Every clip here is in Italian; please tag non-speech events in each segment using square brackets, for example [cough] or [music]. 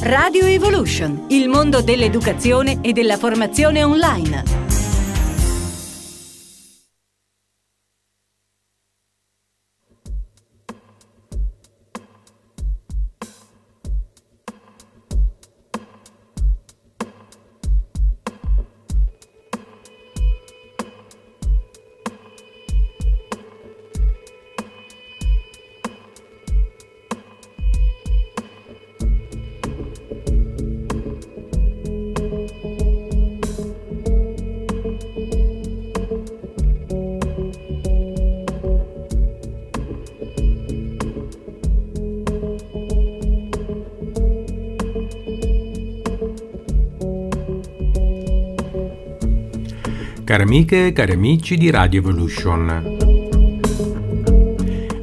Radio Evolution, il mondo dell'educazione e della formazione online. Cari amiche e cari amici di Radio Evolution.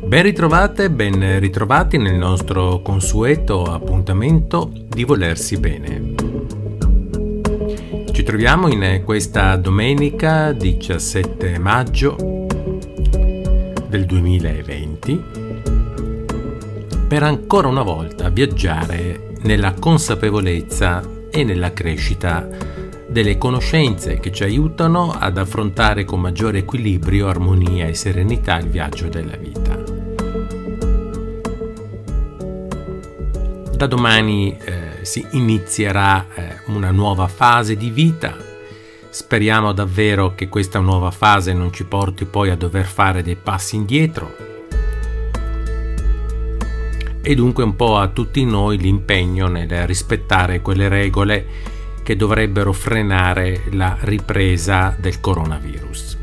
Ben ritrovate ben ritrovati nel nostro consueto appuntamento di volersi bene. Ci troviamo in questa domenica 17 maggio del 2020 per ancora una volta viaggiare nella consapevolezza e nella crescita delle conoscenze che ci aiutano ad affrontare con maggiore equilibrio, armonia e serenità il viaggio della vita. Da domani eh, si inizierà eh, una nuova fase di vita. Speriamo davvero che questa nuova fase non ci porti poi a dover fare dei passi indietro. E dunque un po' a tutti noi l'impegno nel rispettare quelle regole che dovrebbero frenare la ripresa del coronavirus.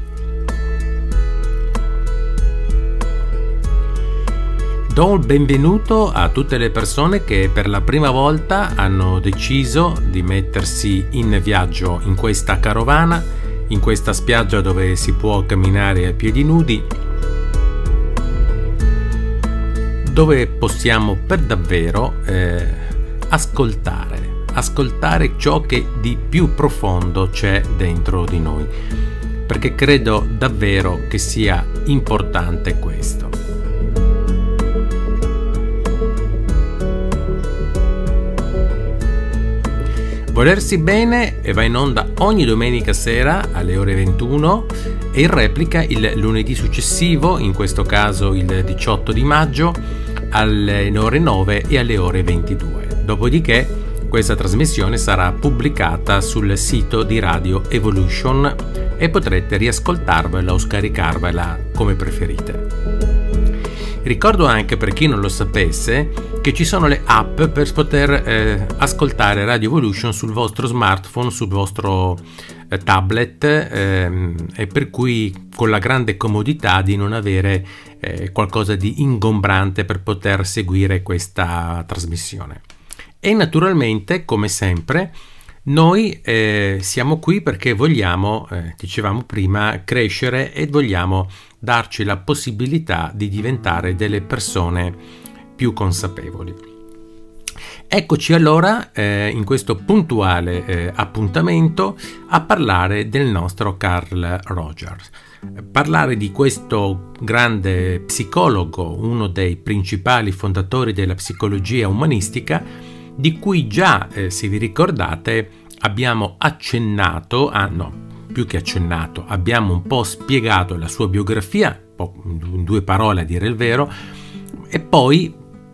Do il benvenuto a tutte le persone che per la prima volta hanno deciso di mettersi in viaggio in questa carovana, in questa spiaggia dove si può camminare a piedi nudi, dove possiamo per davvero eh, ascoltare ascoltare ciò che di più profondo c'è dentro di noi, perché credo davvero che sia importante questo. Volersi bene va in onda ogni domenica sera alle ore 21 e in replica il lunedì successivo, in questo caso il 18 di maggio, alle ore 9 e alle ore 22. Dopodiché questa trasmissione sarà pubblicata sul sito di Radio Evolution e potrete riascoltarvela o scaricarvela come preferite. Ricordo anche per chi non lo sapesse che ci sono le app per poter eh, ascoltare Radio Evolution sul vostro smartphone, sul vostro eh, tablet eh, e per cui con la grande comodità di non avere eh, qualcosa di ingombrante per poter seguire questa trasmissione. E naturalmente, come sempre, noi eh, siamo qui perché vogliamo, eh, dicevamo prima, crescere e vogliamo darci la possibilità di diventare delle persone più consapevoli. Eccoci allora eh, in questo puntuale eh, appuntamento a parlare del nostro Carl Rogers. Parlare di questo grande psicologo, uno dei principali fondatori della psicologia umanistica, di cui già, eh, se vi ricordate, abbiamo accennato, ah no, più che accennato, abbiamo un po' spiegato la sua biografia, in due parole a dire il vero, e poi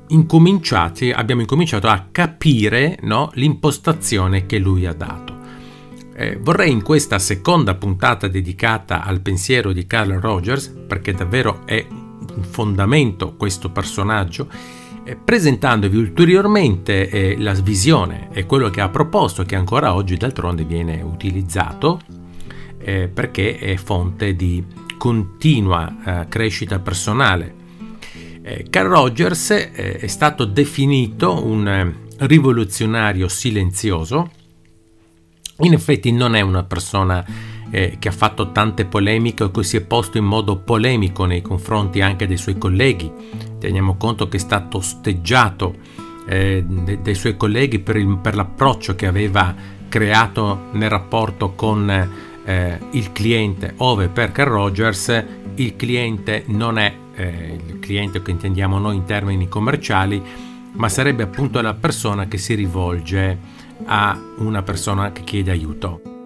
incominciati, abbiamo incominciato a capire no, l'impostazione che lui ha dato. Eh, vorrei in questa seconda puntata dedicata al pensiero di Carl Rogers, perché davvero è un fondamento questo personaggio, presentandovi ulteriormente eh, la visione e quello che ha proposto, che ancora oggi d'altronde viene utilizzato eh, perché è fonte di continua eh, crescita personale. Carl Rogers è stato definito un rivoluzionario silenzioso, in effetti non è una persona eh, che ha fatto tante polemiche o che si è posto in modo polemico nei confronti anche dei suoi colleghi. Teniamo conto che è stato osteggiato eh, dei suoi colleghi per, il, per, l'approccio che aveva creato nel rapporto con eh, il cliente, ove per Carl Rogers il cliente non è eh, il cliente che intendiamo noi in termini commerciali, ma sarebbe appunto la persona che si rivolge a una persona che chiede aiuto.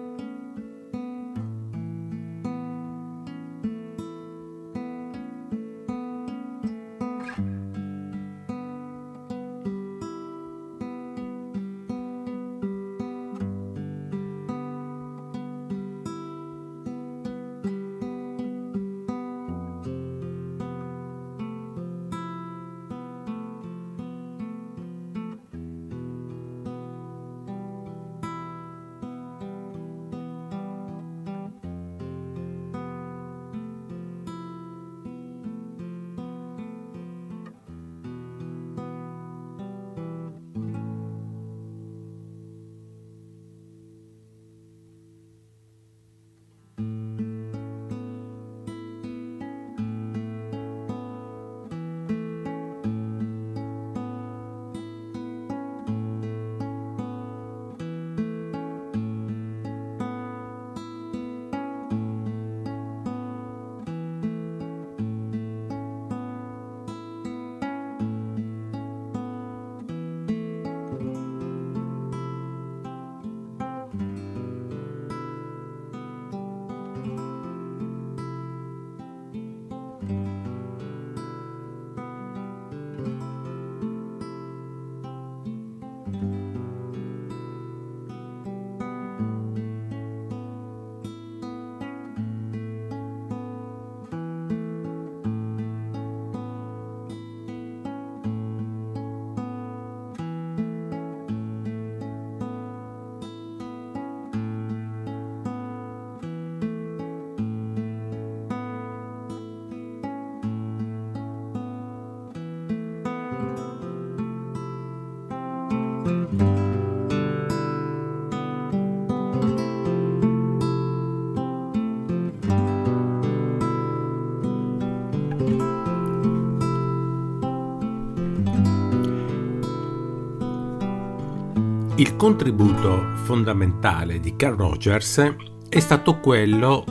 Contributo fondamentale di Carl Rogers è stato quello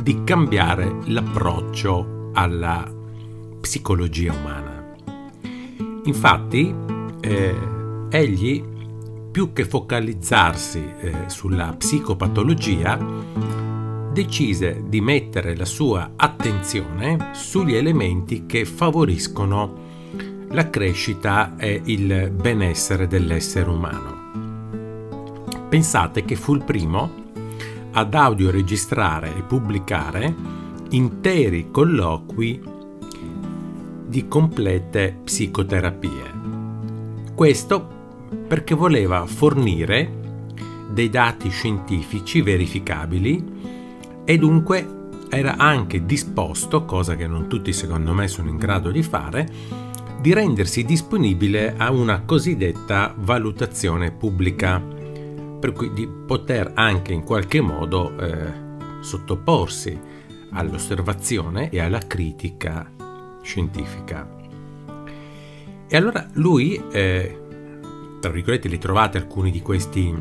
di cambiare l'approccio alla psicologia umana. Infatti, eh, egli, più che focalizzarsi eh, sulla psicopatologia, decise di mettere la sua attenzione sugli elementi che favoriscono la crescita e il benessere dell'essere umano. Pensate che fu il primo ad audioregistrare e pubblicare interi colloqui di complete psicoterapie. Questo perché voleva fornire dei dati scientifici verificabili e dunque era anche disposto, cosa che non tutti secondo me sono in grado di fare, di rendersi disponibile a una cosiddetta valutazione pubblica per cui di poter anche in qualche modo eh, sottoporsi all'osservazione e alla critica scientifica. E allora lui, eh, tra virgolette, li trovate alcuni di questi,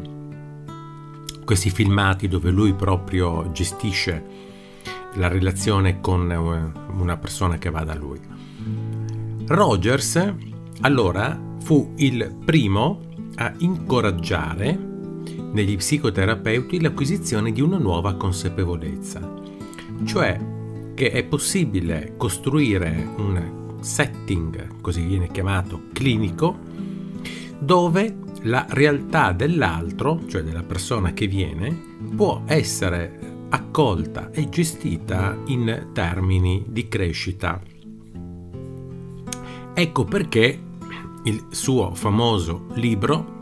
questi filmati dove lui proprio gestisce la relazione con eh, una persona che va da lui. Rogers allora fu il primo a incoraggiare negli psicoterapeuti l'acquisizione di una nuova consapevolezza, cioè che è possibile costruire un setting, così viene chiamato clinico, dove la realtà dell'altro, cioè della persona che viene, può essere accolta e gestita in termini di crescita. Ecco perché il suo famoso libro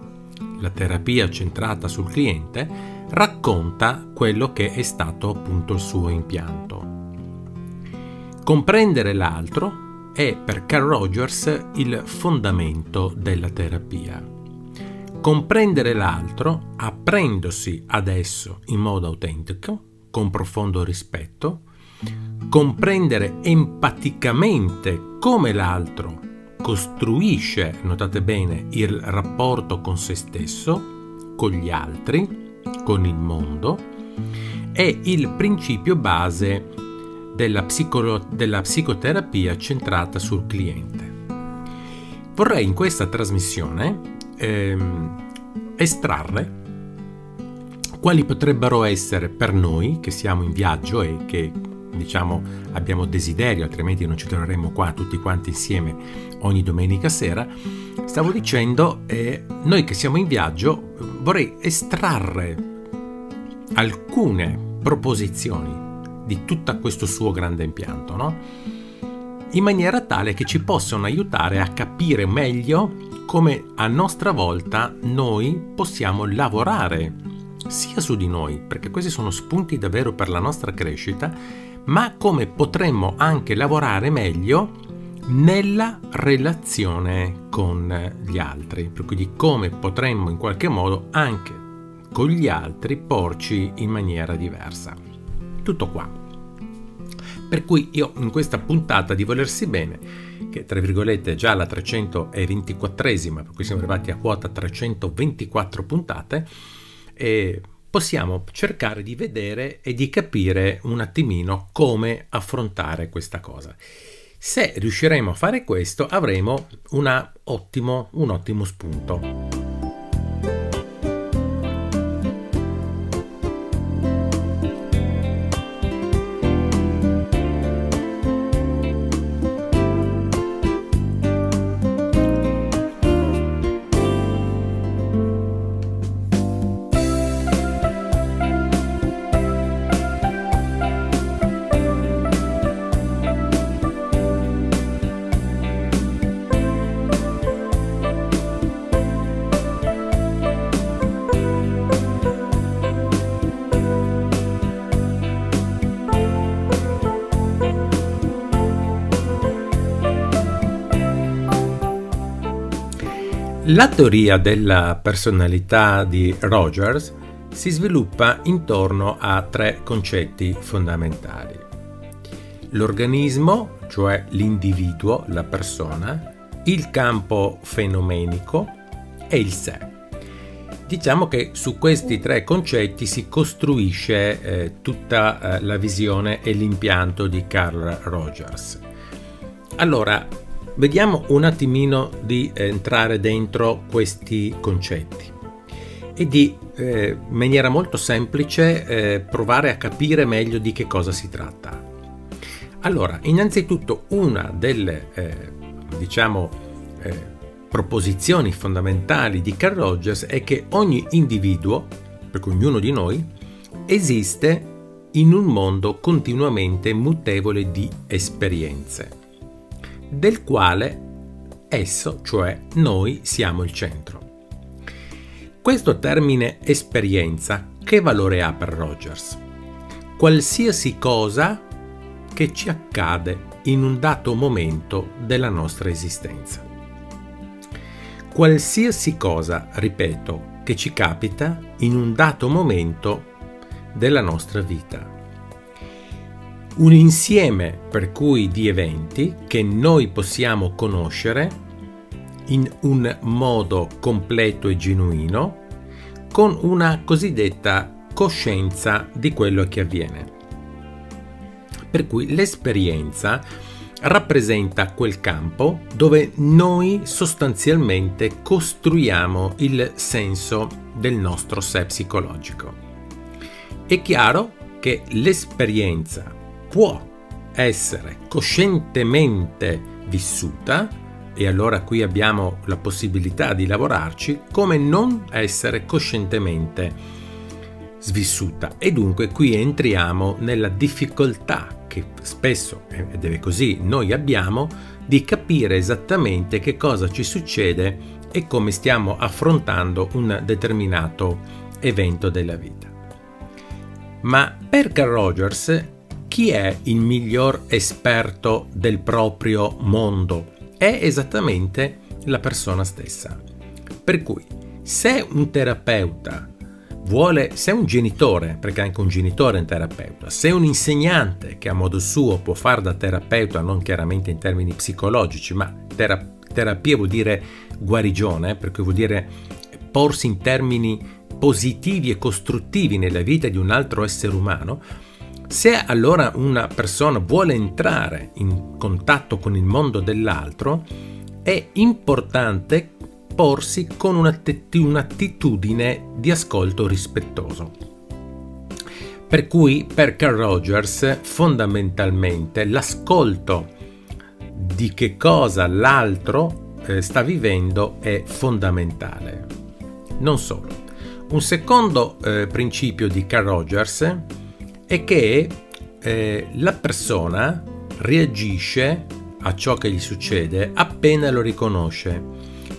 la terapia centrata sul cliente, racconta quello che è stato appunto il suo impianto. Comprendere l'altro è per Carl Rogers il fondamento della terapia. Comprendere l'altro aprendosi adesso in modo autentico, con profondo rispetto, comprendere empaticamente come l'altro costruisce, notate bene, il rapporto con se stesso, con gli altri, con il mondo, è il principio base della, psicolo- della psicoterapia centrata sul cliente. vorrei in questa trasmissione ehm, estrarre quali potrebbero essere per noi che siamo in viaggio e che diciamo abbiamo desiderio, altrimenti non ci troveremmo qua tutti quanti insieme ogni domenica sera, stavo dicendo, eh, noi che siamo in viaggio vorrei estrarre alcune proposizioni di tutto questo suo grande impianto, no? in maniera tale che ci possano aiutare a capire meglio come a nostra volta noi possiamo lavorare sia su di noi, perché questi sono spunti davvero per la nostra crescita, ma come potremmo anche lavorare meglio nella relazione con gli altri, per cui come potremmo in qualche modo anche con gli altri porci in maniera diversa. Tutto qua. Per cui io in questa puntata di Volersi Bene, che tra virgolette è già la 324esima, per cui siamo arrivati a quota 324 puntate, e possiamo cercare di vedere e di capire un attimino come affrontare questa cosa. Se riusciremo a fare questo avremo ottimo, un ottimo spunto. La teoria della personalità di Rogers si sviluppa intorno a tre concetti fondamentali. L'organismo, cioè l'individuo, la persona, il campo fenomenico e il sé. Diciamo che su questi tre concetti si costruisce eh, tutta eh, la visione e l'impianto di Carl Rogers. Allora, Vediamo un attimino di entrare dentro questi concetti e di, eh, maniera molto semplice, eh, provare a capire meglio di che cosa si tratta. Allora, innanzitutto una delle, eh, diciamo, eh, proposizioni fondamentali di Carl Rogers è che ogni individuo, per cui ognuno di noi, esiste in un mondo continuamente mutevole di esperienze del quale esso, cioè noi, siamo il centro. Questo termine esperienza che valore ha per Rogers? Qualsiasi cosa che ci accade in un dato momento della nostra esistenza. Qualsiasi cosa, ripeto, che ci capita in un dato momento della nostra vita un insieme per cui di eventi che noi possiamo conoscere in un modo completo e genuino con una cosiddetta coscienza di quello che avviene. Per cui l'esperienza rappresenta quel campo dove noi sostanzialmente costruiamo il senso del nostro sé psicologico. È chiaro che l'esperienza può essere coscientemente vissuta, e allora qui abbiamo la possibilità di lavorarci, come non essere coscientemente svissuta. E dunque qui entriamo nella difficoltà che spesso, ed è così, noi abbiamo di capire esattamente che cosa ci succede e come stiamo affrontando un determinato evento della vita. Ma per Carl Rogers chi è il miglior esperto del proprio mondo? È esattamente la persona stessa. Per cui, se un terapeuta vuole, se un genitore, perché anche un genitore è un terapeuta, se un insegnante che a modo suo può fare da terapeuta, non chiaramente in termini psicologici, ma tera- terapia vuol dire guarigione, per cui vuol dire porsi in termini positivi e costruttivi nella vita di un altro essere umano, se allora una persona vuole entrare in contatto con il mondo dell'altro, è importante porsi con un'attitudine di ascolto rispettoso. Per cui per Carl Rogers fondamentalmente l'ascolto di che cosa l'altro eh, sta vivendo è fondamentale. Non solo. Un secondo eh, principio di Carl Rogers è che eh, la persona reagisce a ciò che gli succede appena lo riconosce.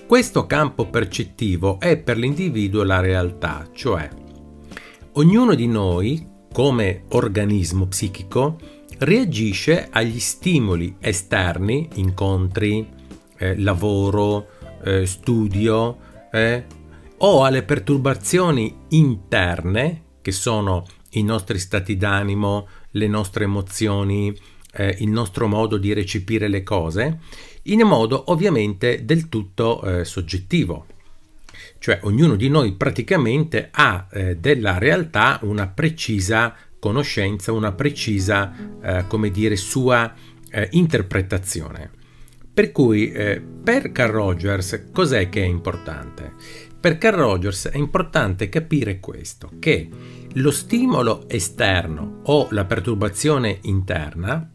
Questo campo percettivo è per l'individuo la realtà, cioè ognuno di noi, come organismo psichico, reagisce agli stimoli esterni, incontri, eh, lavoro, eh, studio, eh, o alle perturbazioni interne, che sono i nostri stati d'animo, le nostre emozioni, eh, il nostro modo di recepire le cose, in modo ovviamente del tutto eh, soggettivo. Cioè ognuno di noi praticamente ha eh, della realtà una precisa conoscenza, una precisa, eh, come dire, sua eh, interpretazione. Per cui eh, per Carl Rogers cos'è che è importante? Per Carl Rogers è importante capire questo, che lo stimolo esterno o la perturbazione interna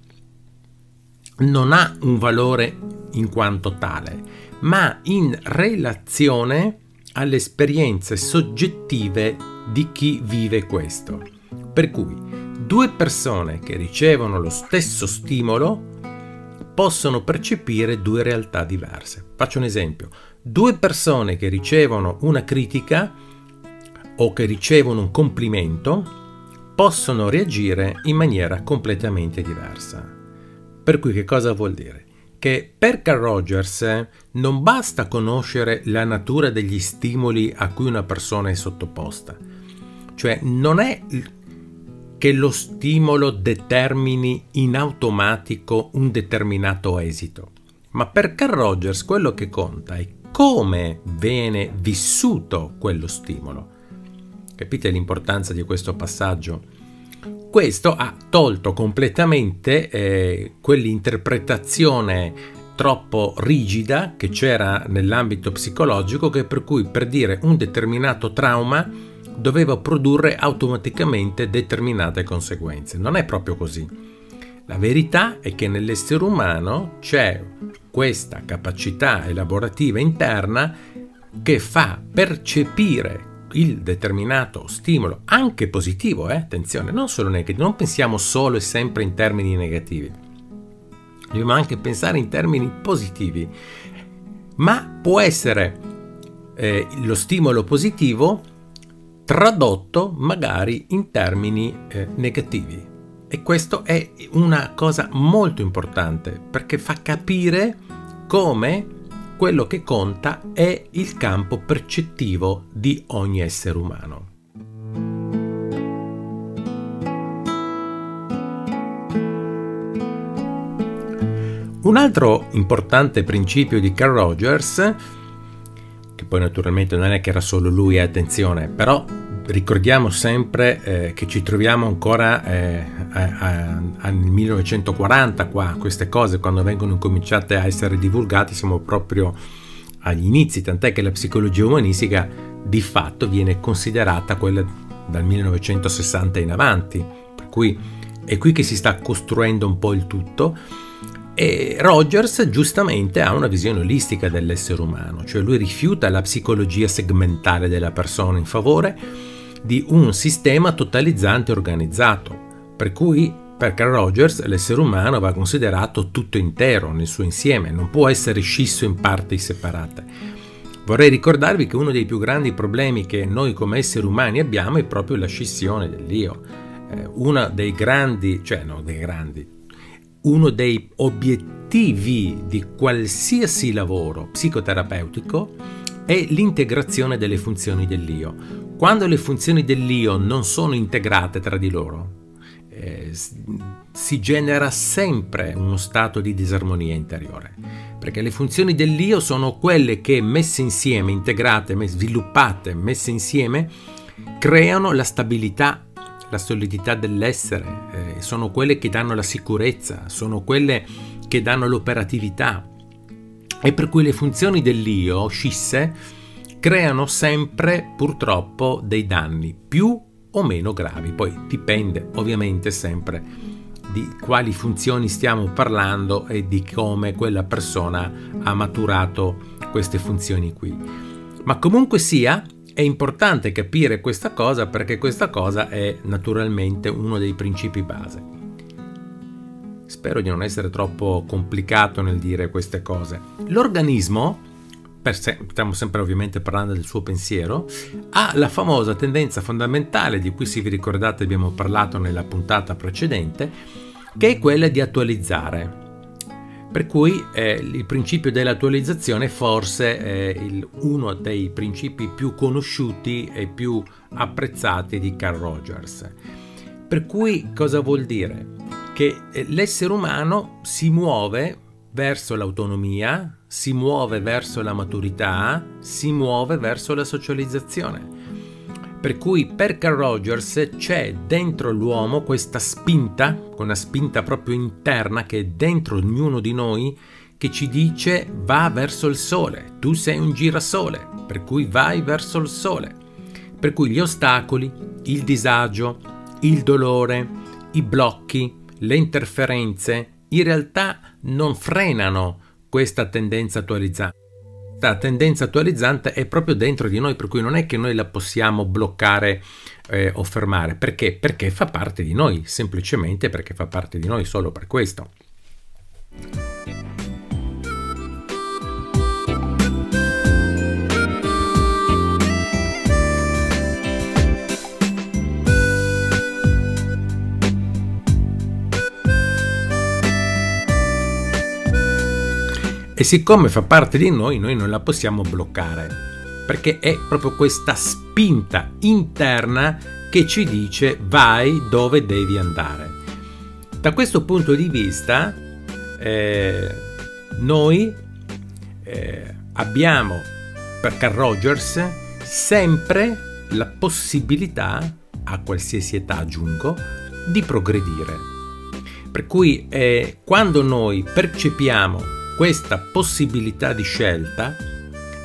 non ha un valore in quanto tale, ma in relazione alle esperienze soggettive di chi vive questo. Per cui due persone che ricevono lo stesso stimolo possono percepire due realtà diverse. Faccio un esempio. Due persone che ricevono una critica o che ricevono un complimento possono reagire in maniera completamente diversa. Per cui che cosa vuol dire? Che per Carl Rogers non basta conoscere la natura degli stimoli a cui una persona è sottoposta. Cioè non è che lo stimolo determini in automatico un determinato esito, ma per Carl Rogers quello che conta è come viene vissuto quello stimolo. Capite l'importanza di questo passaggio? Questo ha tolto completamente eh, quell'interpretazione troppo rigida che c'era nell'ambito psicologico che per cui per dire un determinato trauma doveva produrre automaticamente determinate conseguenze. Non è proprio così. La verità è che nell'essere umano c'è questa capacità elaborativa interna che fa percepire il determinato stimolo, anche positivo, eh? attenzione, non solo negativo, non pensiamo solo e sempre in termini negativi, dobbiamo anche pensare in termini positivi, ma può essere eh, lo stimolo positivo tradotto magari in termini eh, negativi. E questo è una cosa molto importante perché fa capire come quello che conta è il campo percettivo di ogni essere umano. Un altro importante principio di Carl Rogers, che poi naturalmente non è che era solo lui, attenzione, però ricordiamo sempre eh, che ci troviamo ancora eh, nel 1940 qua, queste cose quando vengono cominciate a essere divulgate siamo proprio agli inizi, tant'è che la psicologia umanistica di fatto viene considerata quella dal 1960 in avanti, per cui è qui che si sta costruendo un po' il tutto. E Rogers giustamente ha una visione olistica dell'essere umano, cioè lui rifiuta la psicologia segmentale della persona in favore di un sistema totalizzante organizzato, per cui per Carl Rogers l'essere umano va considerato tutto intero, nel suo insieme, non può essere scisso in parti separate. Vorrei ricordarvi che uno dei più grandi problemi che noi come esseri umani abbiamo è proprio la scissione dell'io. Eh, uno dei grandi, cioè no, dei grandi, uno dei obiettivi di qualsiasi lavoro psicoterapeutico è l'integrazione delle funzioni dell'io. Quando le funzioni dell'io non sono integrate tra di loro, eh, si genera sempre uno stato di disarmonia interiore, perché le funzioni dell'io sono quelle che messe insieme, integrate, sviluppate, messe insieme, creano la stabilità, la solidità dell'essere, eh, sono quelle che danno la sicurezza, sono quelle che danno l'operatività. e per cui le funzioni dell'io, scisse, creano sempre purtroppo dei danni più o meno gravi. Poi dipende ovviamente sempre di quali funzioni stiamo parlando e di come quella persona ha maturato queste funzioni qui. Ma comunque sia, è importante capire questa cosa perché questa cosa è naturalmente uno dei principi base. Spero di non essere troppo complicato nel dire queste cose. L'organismo, se, stiamo sempre ovviamente parlando del suo pensiero, ha la famosa tendenza fondamentale di cui se vi ricordate abbiamo parlato nella puntata precedente, che è quella di attualizzare. Per cui eh, il principio dell'attualizzazione forse è il, uno dei principi più conosciuti e più apprezzati di Carl Rogers. Per cui cosa vuol dire? che eh, l'essere umano si muove verso l'autonomia, si muove verso la maturità, si muove verso la socializzazione. Per cui per Carl Rogers c'è dentro l'uomo questa spinta, una spinta proprio interna che è dentro ognuno di noi, che ci dice va verso il sole, tu sei un girasole, per cui vai verso il sole. Per cui gli ostacoli, il disagio, il dolore, i blocchi, le interferenze in realtà non frenano questa tendenza attualizzante. Questa tendenza attualizzante è proprio dentro di noi, per cui non è che noi la possiamo bloccare eh, o fermare. Perché? Perché fa parte di noi, semplicemente perché fa parte di noi solo per questo. E siccome fa parte di noi, noi non la possiamo bloccare, perché è proprio questa spinta interna che ci dice vai dove devi andare. Da questo punto di vista, eh, noi eh, abbiamo per Carl Rogers sempre la possibilità, a qualsiasi età aggiungo, di progredire. Per cui eh, quando noi percepiamo questa possibilità di scelta,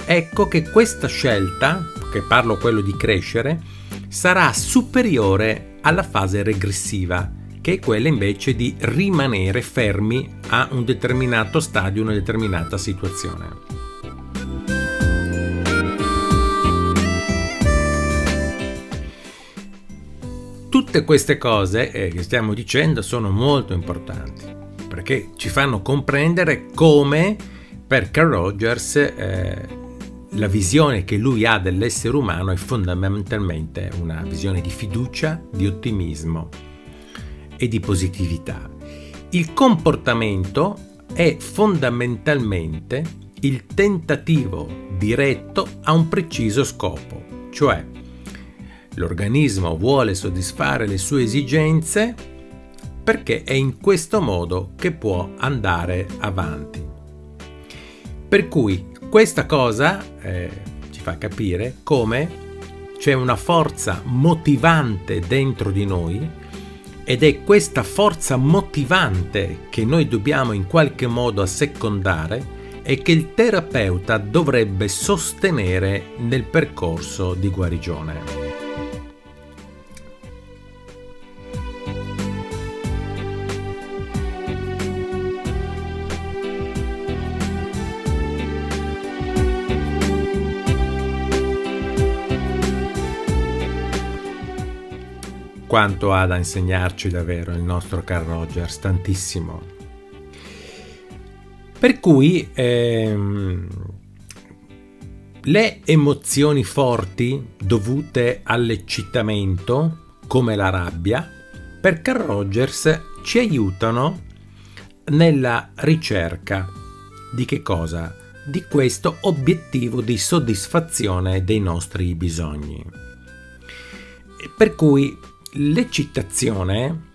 ecco che questa scelta, che parlo quello di crescere, sarà superiore alla fase regressiva, che è quella invece di rimanere fermi a un determinato stadio, una determinata situazione. Tutte queste cose eh, che stiamo dicendo sono molto importanti perché ci fanno comprendere come per Carl Rogers eh, la visione che lui ha dell'essere umano è fondamentalmente una visione di fiducia, di ottimismo e di positività. Il comportamento è fondamentalmente il tentativo diretto a un preciso scopo, cioè l'organismo vuole soddisfare le sue esigenze perché è in questo modo che può andare avanti. Per cui questa cosa eh, ci fa capire come c'è una forza motivante dentro di noi ed è questa forza motivante che noi dobbiamo in qualche modo assecondare e che il terapeuta dovrebbe sostenere nel percorso di guarigione. Quanto ha da insegnarci davvero il nostro Carl Rogers, tantissimo. Per cui ehm, le emozioni forti dovute all'eccitamento, come la rabbia, per Carl Rogers ci aiutano nella ricerca di che cosa? Di questo obiettivo di soddisfazione dei nostri bisogni. Per cui L'eccitazione,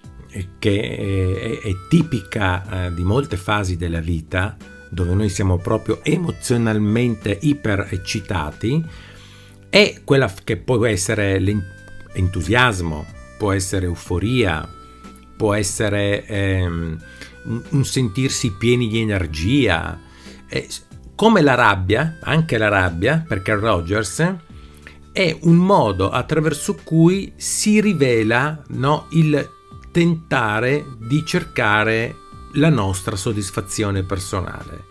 che è, è tipica eh, di molte fasi della vita, dove noi siamo proprio emozionalmente iper eccitati, è quella che può essere l'entusiasmo, può essere euforia, può essere ehm, un sentirsi pieni di energia. come la rabbia, anche la rabbia, per Carl Rogers, è un modo attraverso cui si rivela no, il tentare di cercare la nostra soddisfazione personale.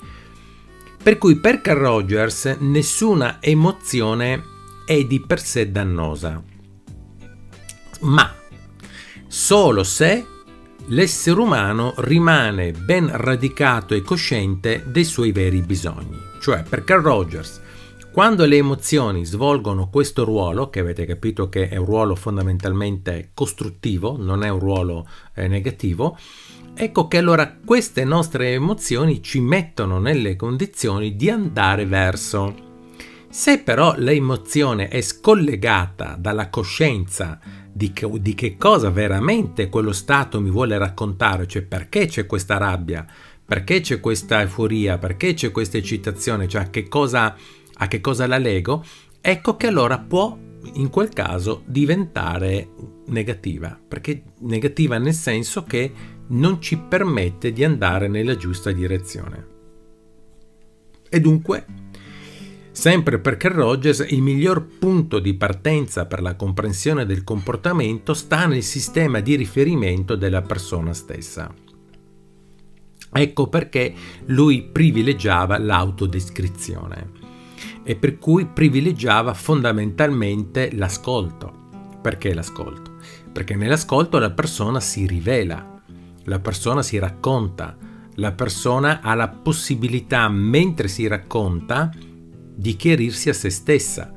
Per cui per Carl Rogers nessuna emozione è di per sé dannosa, ma solo se l'essere umano rimane ben radicato e cosciente dei suoi veri bisogni. Cioè, per Carl Rogers, quando le emozioni svolgono questo ruolo, che avete capito che è un ruolo fondamentalmente costruttivo, non è un ruolo eh, negativo, ecco che allora queste nostre emozioni ci mettono nelle condizioni di andare verso. Se però l'emozione è scollegata dalla coscienza di che, di che cosa veramente quello stato mi vuole raccontare, cioè perché c'è questa rabbia, perché c'è questa euforia, perché c'è questa eccitazione, cioè che cosa, a che cosa la lego, ecco che allora può in quel caso diventare negativa, perché negativa nel senso che non ci permette di andare nella giusta direzione. E dunque Sempre per Carl Rogers, il miglior punto di partenza per la comprensione del comportamento sta nel sistema di riferimento della persona stessa. Ecco perché lui privilegiava l'autodescrizione e per cui privilegiava fondamentalmente l'ascolto. Perché l'ascolto? Perché nell'ascolto la persona si rivela, la persona si racconta, la persona ha la possibilità, mentre si racconta, di chiarirsi a se stessa,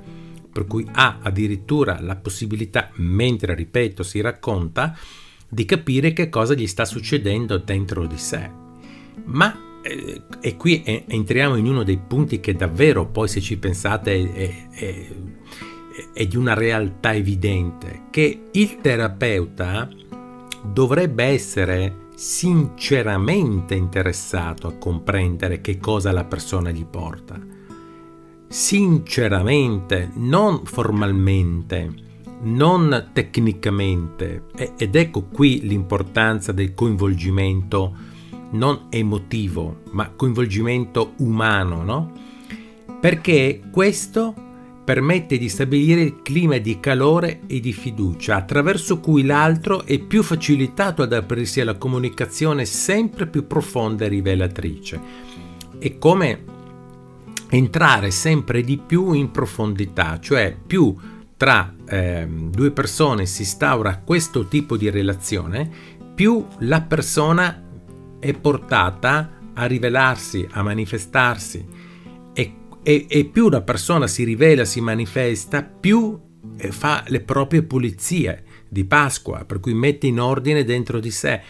per cui ha addirittura la possibilità, mentre, ripeto, si racconta, di capire che cosa gli sta succedendo dentro di sé. Ma, e qui entriamo in uno dei punti che davvero poi se ci pensate è, è, è di una realtà evidente, che il terapeuta dovrebbe essere sinceramente interessato a comprendere che cosa la persona gli porta sinceramente, non formalmente, non tecnicamente. Ed ecco qui l'importanza del coinvolgimento non emotivo, ma coinvolgimento umano, no? Perché questo permette di stabilire il clima di calore e di fiducia attraverso cui l'altro è più facilitato ad aprirsi alla comunicazione sempre più profonda e rivelatrice. E come entrare sempre di più in profondità, cioè più tra eh, due persone si instaura questo tipo di relazione, più la persona è portata a rivelarsi, a manifestarsi e, e, e più la persona si rivela, si manifesta, più eh, fa le proprie pulizie di Pasqua, per cui mette in ordine dentro di sé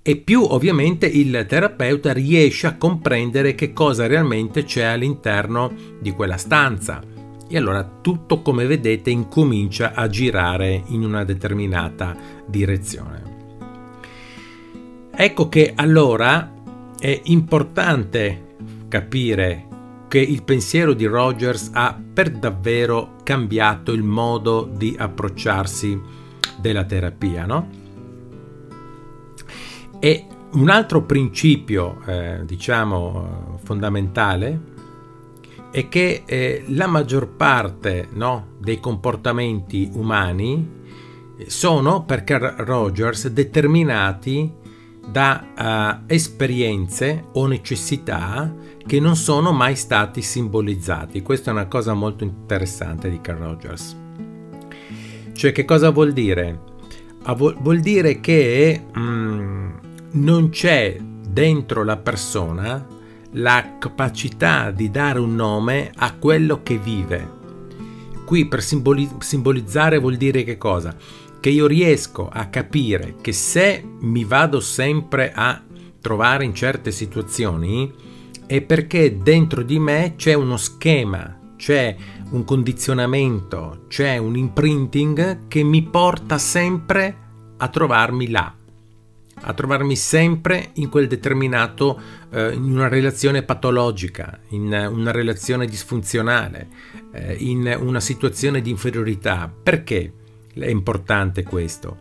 e più ovviamente il terapeuta riesce a comprendere che cosa realmente c'è all'interno di quella stanza. E allora tutto, come vedete, incomincia a girare in una determinata direzione. Ecco che allora è importante capire che il pensiero di Rogers ha per davvero cambiato il modo di approcciarsi della terapia, no? E un altro principio, eh, diciamo, fondamentale è che eh, la maggior parte no, dei comportamenti umani sono, per Carl Rogers, determinati da uh, esperienze o necessità che non sono mai stati simbolizzati. Questa è una cosa molto interessante di Carl Rogers. Cioè, che cosa vuol dire? Ah, vuol dire che mm, non c'è dentro la persona la capacità di dare un nome a quello che vive. Qui per simboli- simbolizzare vuol dire che cosa? Che io riesco a capire che se mi vado sempre a trovare in certe situazioni è perché dentro di me c'è uno schema, c'è un condizionamento, c'è un imprinting che mi porta sempre a trovarmi là a trovarmi sempre in quel determinato, eh, in una relazione patologica, in una relazione disfunzionale, eh, in una situazione di inferiorità. Perché è importante questo?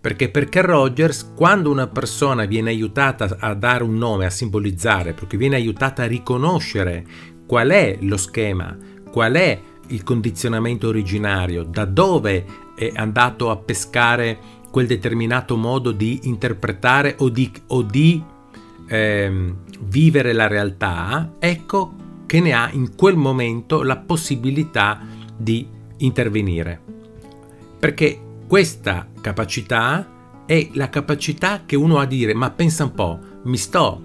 Perché per Carl Rogers, quando una persona viene aiutata a dare un nome, a simbolizzare, perché viene aiutata a riconoscere qual è lo schema, qual è il condizionamento originario, da dove è andato a pescare quel determinato modo di interpretare o di, o di ehm, vivere la realtà, ecco che ne ha in quel momento la possibilità di intervenire. Perché questa capacità è la capacità che uno ha di dire ma pensa un po', mi sto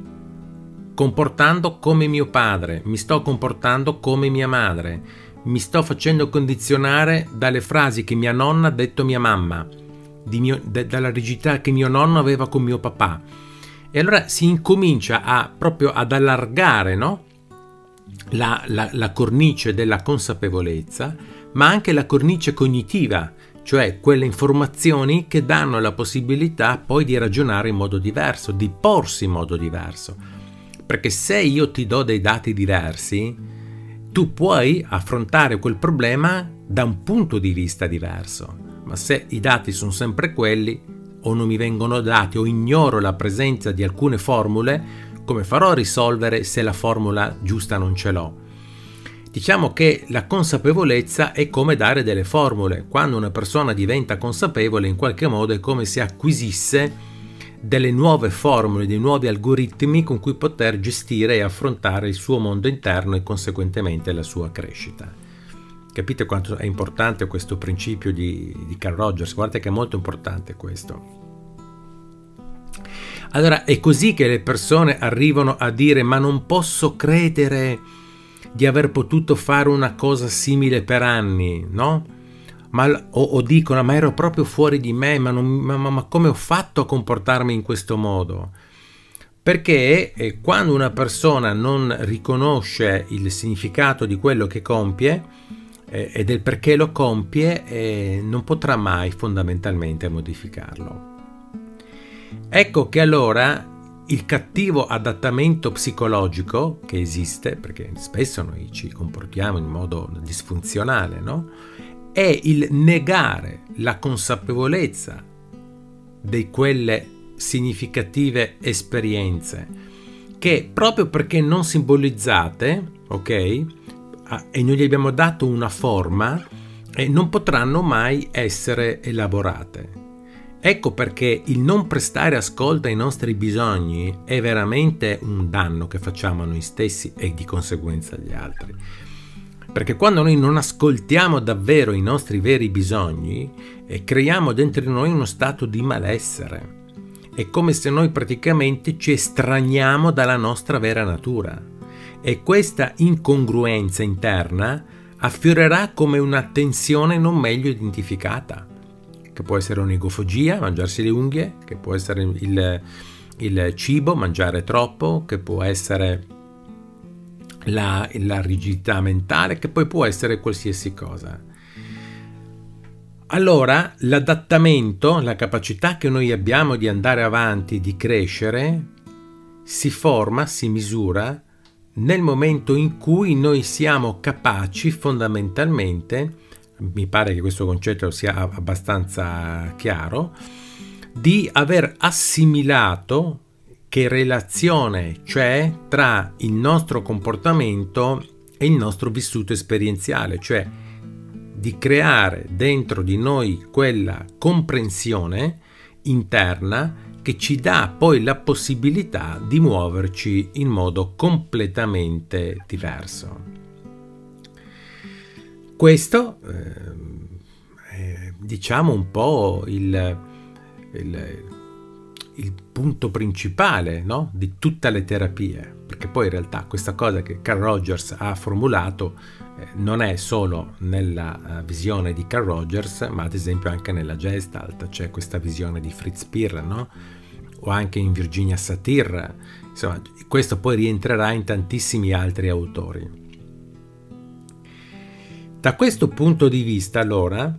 comportando come mio padre, mi sto comportando come mia madre, mi sto facendo condizionare dalle frasi che mia nonna ha detto a mia mamma, mio, de, dalla rigidità che mio nonno aveva con mio papà. E allora si incomincia a, proprio ad allargare no? la, la, la cornice della consapevolezza, ma anche la cornice cognitiva, cioè quelle informazioni che danno la possibilità poi di ragionare in modo diverso, di porsi in modo diverso. Perché se io ti do dei dati diversi, tu puoi affrontare quel problema da un punto di vista diverso. Ma se i dati sono sempre quelli, o non mi vengono dati, o ignoro la presenza di alcune formule, come farò a risolvere se la formula giusta non ce l'ho? Diciamo che la consapevolezza è come dare delle formule. Quando una persona diventa consapevole, in qualche modo è come se acquisisse delle nuove formule, dei nuovi algoritmi con cui poter gestire e affrontare il suo mondo interno e conseguentemente la sua crescita. Capite quanto è importante questo principio di, di Carl Rogers? Guardate che è molto importante questo. Allora è così che le persone arrivano a dire ma non posso credere di aver potuto fare una cosa simile per anni, no? Ma, o, o, dicono ma ero proprio fuori di me, ma, non, ma, ma, come ho fatto a comportarmi in questo modo? Perché eh, quando una persona non riconosce il significato di quello che compie eh, e del perché lo compie, eh, non potrà mai fondamentalmente modificarlo. Ecco che allora il cattivo adattamento psicologico che esiste, perché spesso noi ci comportiamo in modo disfunzionale, no? è il negare la consapevolezza di quelle significative esperienze che proprio perché non simbolizzate, ok, e noi gli abbiamo dato una forma, eh, non potranno mai essere elaborate. Ecco perché il non prestare ascolto ai nostri bisogni è veramente un danno che facciamo a noi stessi e di conseguenza agli altri. Perché quando noi non ascoltiamo davvero i nostri veri bisogni, eh, creiamo dentro di noi uno stato di malessere. È come se noi praticamente ci estraniamo dalla nostra vera natura. E questa incongruenza interna affiorerà come una tensione non meglio identificata che può essere un'igofogia, mangiarsi le unghie, che può essere il, il cibo, mangiare troppo, che può essere la, la rigidità mentale, che poi può essere qualsiasi cosa. Allora l'adattamento, la capacità che noi abbiamo di andare avanti, di crescere, si forma, si misura nel momento in cui noi siamo capaci fondamentalmente mi pare che questo concetto sia abbastanza chiaro, di aver assimilato che relazione c'è tra il nostro comportamento e il nostro vissuto esperienziale, cioè di creare dentro di noi quella comprensione interna che ci dà poi la possibilità di muoverci in modo completamente diverso. Questo eh, è diciamo un po' il, il, il punto principale no? di tutte le terapie, perché poi in realtà questa cosa che Carl Rogers ha formulato eh, non è solo nella uh, visione di Carl Rogers, ma ad esempio anche nella Gestalt, c'è questa visione di Fritz Spear, no? o anche in Virginia Satir, insomma, questo poi rientrerà in tantissimi altri autori. Da questo punto di vista, allora,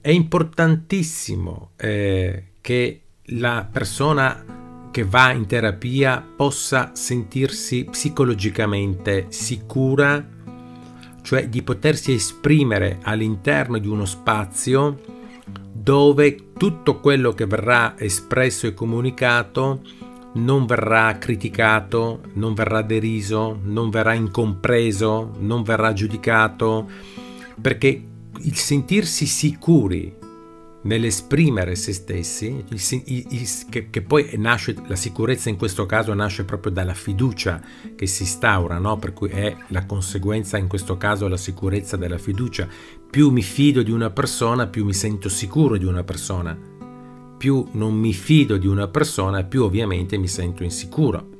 è importantissimo eh, che la persona che va in terapia possa sentirsi psicologicamente sicura, cioè di potersi esprimere all'interno di uno spazio dove tutto quello che verrà espresso e comunicato non verrà criticato, non verrà deriso, non verrà incompreso, non verrà giudicato, perché il sentirsi sicuri nell'esprimere se stessi, il, il, il, che, che, poi nasce, la sicurezza in questo caso nasce proprio dalla fiducia che si instaura, no? per cui è la conseguenza in questo caso la sicurezza della fiducia. Più mi fido di una persona, più mi sento sicuro di una persona. Più non mi fido di una persona, più ovviamente mi sento insicuro.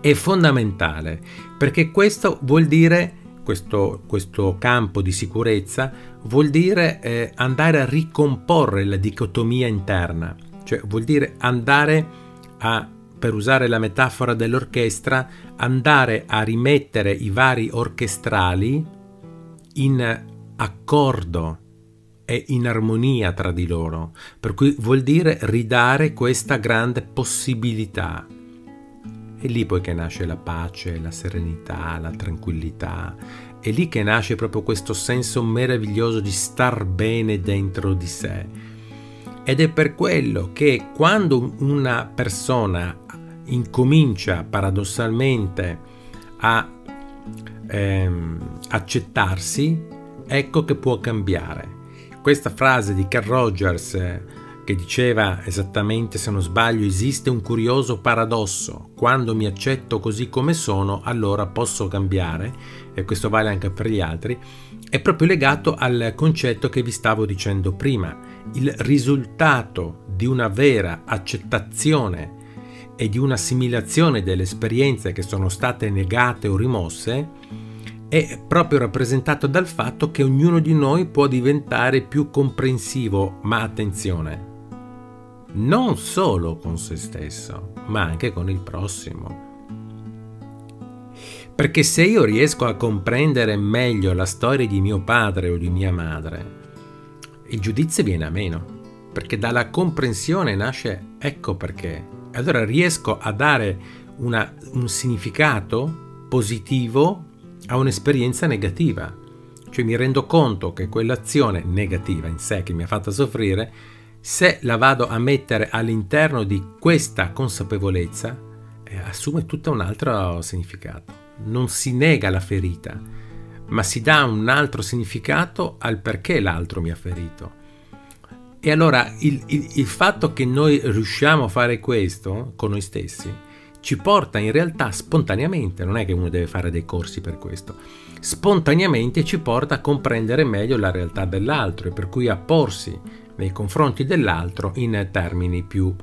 È fondamentale perché questo vuol dire questo, questo campo di sicurezza vuol dire eh, andare a ricomporre la dicotomia interna, cioè vuol dire andare a, per usare la metafora dell'orchestra, andare a rimettere i vari orchestrali in accordo e in armonia tra di loro, per cui vuol dire ridare questa grande possibilità è lì poi che nasce la pace, la serenità, la tranquillità. È lì che nasce proprio questo senso meraviglioso di star bene dentro di sé. Ed è per quello che quando una persona incomincia paradossalmente a ehm, accettarsi, ecco che può cambiare. Questa frase di Carl Rogers che diceva esattamente, se non sbaglio, esiste un curioso paradosso. Quando mi accetto così come sono, allora posso cambiare, e questo vale anche per gli altri, è proprio legato al concetto che vi stavo dicendo prima. Il risultato di una vera accettazione e di un'assimilazione delle esperienze che sono state negate o rimosse è proprio rappresentato dal fatto che ognuno di noi può diventare più comprensivo, ma attenzione, non solo con se stesso, ma anche con il prossimo. Perché se io riesco a comprendere meglio la storia di mio padre o di mia madre, il giudizio viene a meno, perché dalla comprensione nasce ecco perché. Allora riesco a dare una, un significato positivo a un'esperienza negativa. Cioè mi rendo conto che quell'azione negativa in sé che mi ha fatto soffrire se la vado a mettere all'interno di questa consapevolezza, eh, assume tutto un altro significato. Non si nega la ferita, ma si dà un altro significato al perché l'altro mi ha ferito. E allora il, il, il fatto che noi riusciamo a fare questo con noi stessi ci porta in realtà spontaneamente, non è che uno deve fare dei corsi per questo, spontaneamente ci porta a comprendere meglio la realtà dell'altro e per cui a porsi nei confronti dell'altro in termini più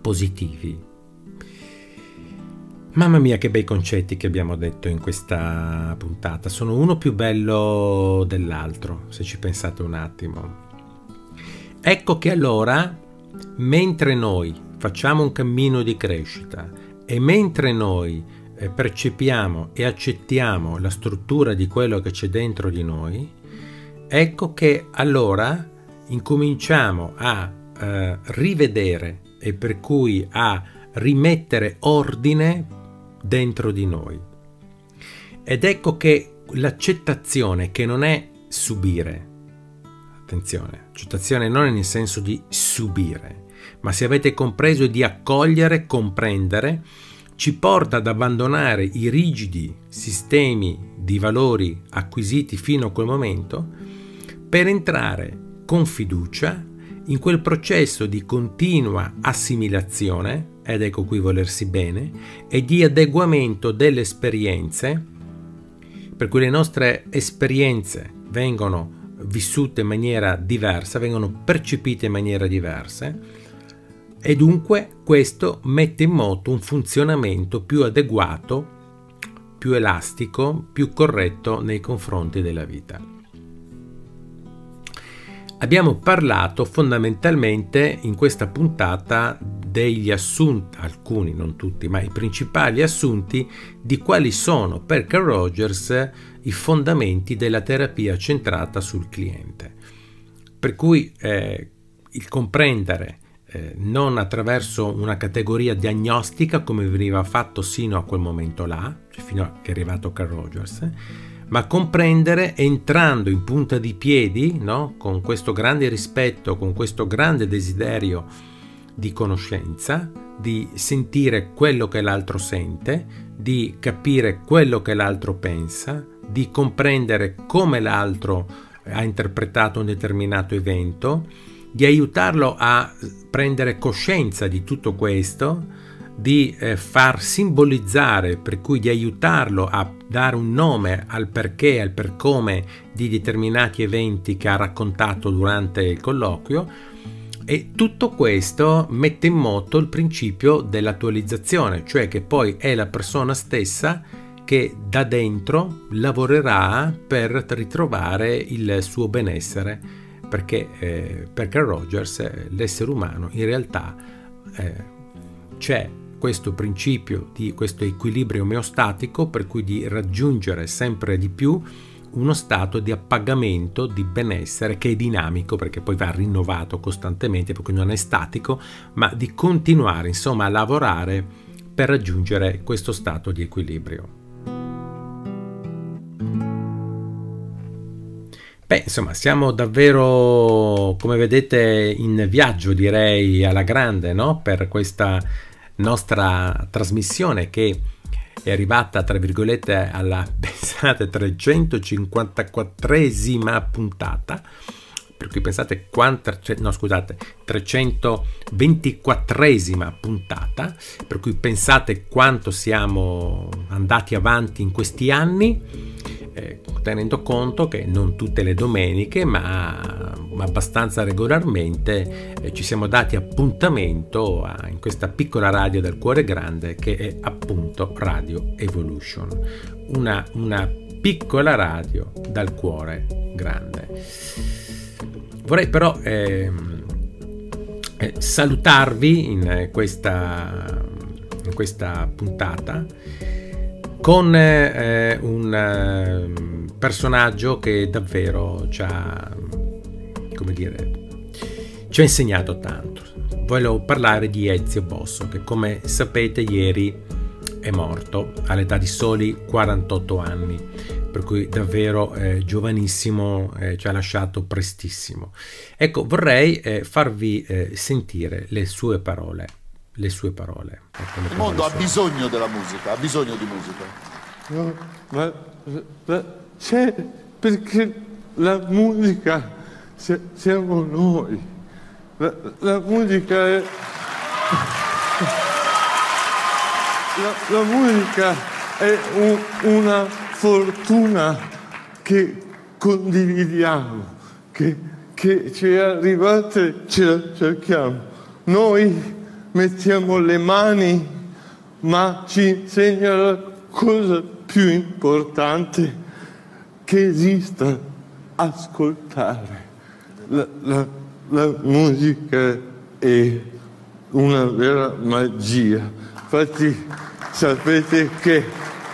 positivi. Mamma mia che bei concetti che abbiamo detto in questa puntata, sono uno più bello dell'altro, se ci pensate un attimo. Ecco che allora, mentre noi facciamo un cammino di crescita e mentre noi eh, percepiamo e accettiamo la struttura di quello che c'è dentro di noi, ecco che allora incominciamo a eh, rivedere e per cui a rimettere ordine dentro di noi. Ed ecco che l'accettazione che non è subire, attenzione, accettazione non è nel senso di subire, ma se avete compreso di accogliere, comprendere, ci porta ad abbandonare i rigidi sistemi di valori acquisiti fino a quel momento per entrare con fiducia in quel processo di continua assimilazione, ed ecco qui volersi bene, e di adeguamento delle esperienze, per cui le nostre esperienze vengono vissute in maniera diversa, vengono percepite in maniera diversa, e dunque questo mette in moto un funzionamento più adeguato, più elastico, più corretto nei confronti della vita. Abbiamo parlato fondamentalmente in questa puntata degli assunti, alcuni, non tutti, ma i principali assunti di quali sono per Carl Rogers i fondamenti della terapia centrata sul cliente. Per cui eh, il comprendere eh, non attraverso una categoria diagnostica come veniva fatto sino a quel momento là, cioè fino a che è arrivato Carl Rogers, ma comprendere entrando in punta di piedi, no? con questo grande rispetto, con questo grande desiderio di conoscenza, di sentire quello che l'altro sente, di capire quello che l'altro pensa, di comprendere come l'altro ha interpretato un determinato evento, di aiutarlo a prendere coscienza di tutto questo, di eh, far simbolizzare, per cui di aiutarlo a dare un nome al perché, al per come di determinati eventi che ha raccontato durante il colloquio. E tutto questo mette in moto il principio dell'attualizzazione, cioè che poi è la persona stessa che da dentro lavorerà per ritrovare il suo benessere, perché eh, per Carl Rogers eh, l'essere umano in realtà eh, c'è questo principio di questo equilibrio omeostatico per cui di raggiungere sempre di più uno stato di appagamento, di benessere che è dinamico perché poi va rinnovato costantemente perché non è statico, ma di continuare insomma a lavorare per raggiungere questo stato di equilibrio. Beh, insomma, siamo davvero, come vedete, in viaggio, direi, alla grande, no? Per questa nostra trasmissione che è arrivata tra virgolette alla [laughs] pensate 354esima puntata. Per cui pensate quanta no scusate 324esima puntata. Per cui pensate quanto siamo andati avanti in questi anni eh, tenendo conto che non tutte le domeniche, ma, abbastanza regolarmente eh, ci siamo dati appuntamento a, in questa piccola radio del cuore grande che è appunto Radio Evolution, una, una piccola radio dal cuore grande. Vorrei però eh, eh, salutarvi in questa, in questa puntata con eh, un eh, personaggio che davvero ci ha, come dire, ci ha insegnato tanto. Voglio parlare di Ezio Bosso, che come sapete ieri è morto all'età di soli 48 anni, per cui davvero eh, giovanissimo, eh, ci ha lasciato prestissimo. Ecco, vorrei eh, farvi eh, sentire le sue parole le sue parole. Il mondo ha bisogno della musica, ha bisogno di musica. No, ma, ma c'è perché la musica siamo noi. La, la musica è... La, la musica è un, una fortuna che condividiamo, che, che ci è arrivata e ce la cerchiamo. Noi mettiamo le mani, ma ci insegna la cosa più importante che esista, ascoltare. La, la, la musica è una vera magia. Infatti sapete che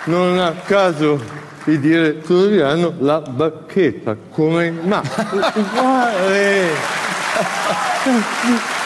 non a caso i direttori hanno la bacchetta come ma [laughs] [laughs]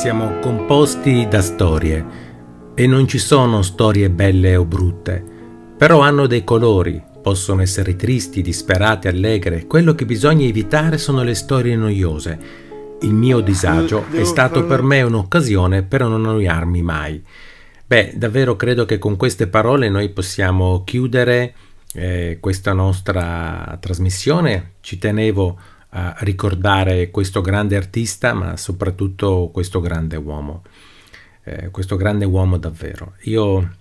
siamo composti da storie E non ci sono storie belle o brutte, però hanno dei colori, possono essere tristi, disperate, allegre. Quello che bisogna evitare sono le storie noiose. Il mio disagio è stato per me un'occasione per non annoiarmi mai. Beh, davvero credo che con queste parole noi possiamo chiudere eh, questa nostra trasmissione. Ci tenevo a ricordare questo grande artista, ma soprattutto questo grande uomo. Eh, questo grande uomo davvero. Io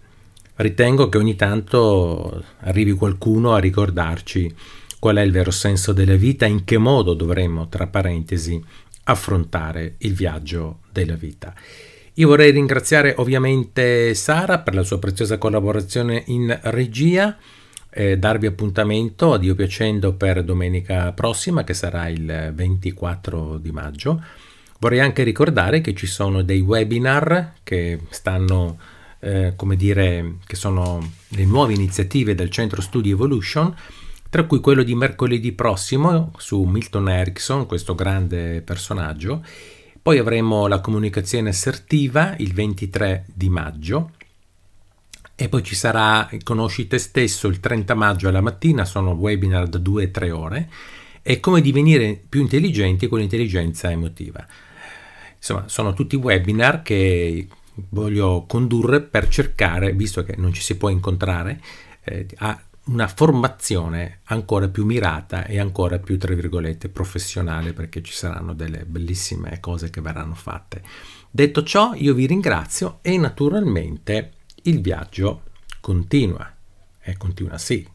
ritengo che ogni tanto arrivi qualcuno a ricordarci qual è il vero senso della vita in che modo dovremmo, tra parentesi, affrontare il viaggio della vita. Io vorrei ringraziare ovviamente Sara per la sua preziosa collaborazione in regia, eh, darvi appuntamento a Dio piacendo per domenica prossima che sarà il 24 di maggio. Vorrei anche ricordare che ci sono dei webinar che stanno, eh, come dire, che sono le nuove iniziative del Centro Studi Evolution, tra cui quello di mercoledì prossimo su Milton Erickson, questo grande personaggio, poi avremo la comunicazione assertiva il 23 di maggio e poi ci sarà Conosci te stesso il 30 maggio alla mattina, sono webinar da 2-3 ore e come divenire più intelligenti con l'intelligenza emotiva. Insomma, sono tutti webinar che voglio condurre per cercare, visto che non ci si può incontrare, eh, a una formazione ancora più mirata e ancora più, tra virgolette, professionale, perché ci saranno delle bellissime cose che verranno fatte. Detto ciò, io vi ringrazio e naturalmente il viaggio continua. E continua sì.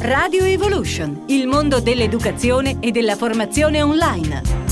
Radio Evolution, il mondo dell'educazione e della formazione online